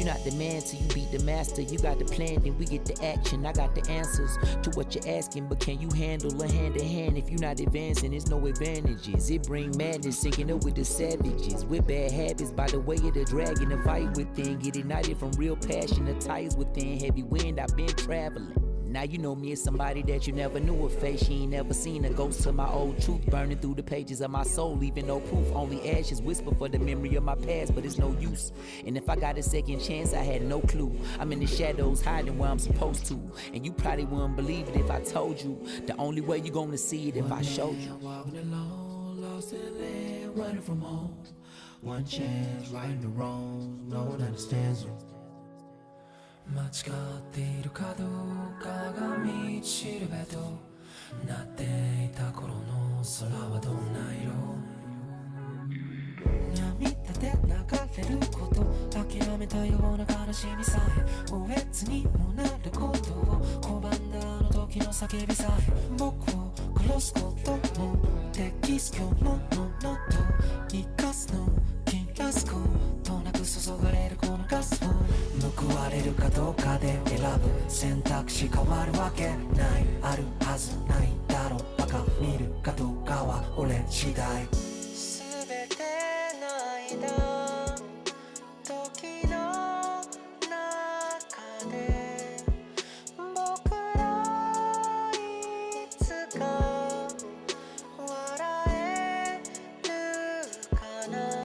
You're not the man till you beat the master. You got the plan, then we get the action. I got the answers to what you're asking, but can you handle a hand to hand if you're not advancing? There's no advantages. It bring madness, sinking up with the savages. With bad habits, by the way of the dragon, the fight within. Get ignited from real passion, the ties within. Heavy wind, I've been traveling. Now you know me as somebody that you never knew a face. She ain't never seen a ghost of my old truth burning through the pages of my soul, leaving no proof. Only ashes whisper for the memory of my past, but it's no use. And if I got a second chance, I had no clue. I'm in the shadows, hiding where I'm supposed to. And you probably wouldn't believe it if I told you. The only way you're gonna see it if I showed you. Walking alone, lost land, running from home. One chance, righting the wrongs, no one understands you. 間違っているかどうかが道しるべとなっていた頃の空はどんな色？涙で流れること諦めたような悲しみさえおえつにもなることを拒んだあの時の叫びさえ僕を殺すこともできす今日のものと生かすの切らすことなく注がれるこのガスを報われるかどうかで選ぶ選択肢変わるわけない。あるはずないだろう。バカ見るかどうかは俺次第。全て